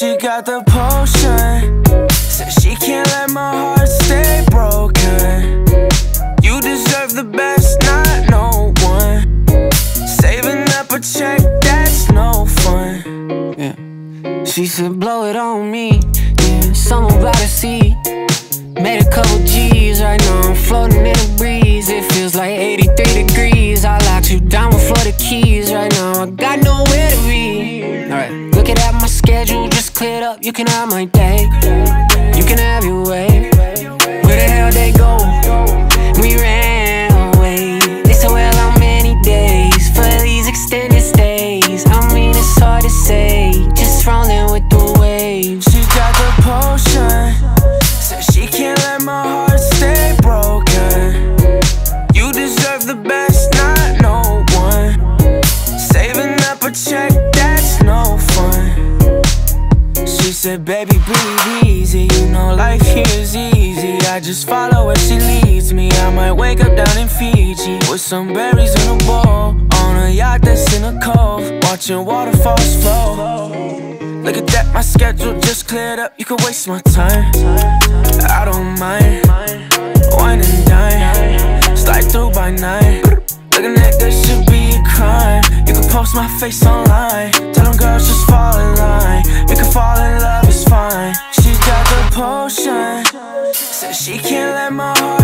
got the potion. Said she can't let my heart stay broken. You deserve the best, not no one. Saving up a check, that's no fun. Yeah. She said, blow it on me. Yeah, something about to see. Made a couple G's, You can have my day, said, baby, breathe easy. You know life here is easy. I just follow where she leads me. I might wake up down in Fiji with some berries in a bowl. On a yacht that's in a cove, watching waterfalls flow. Look at that, my schedule just cleared up. You can waste my time. I don't mind. Wine and dine. Slide through by night. Looking at this should be a crime. You can post my face online. Tell them girls just fall in line. So she can't let my heart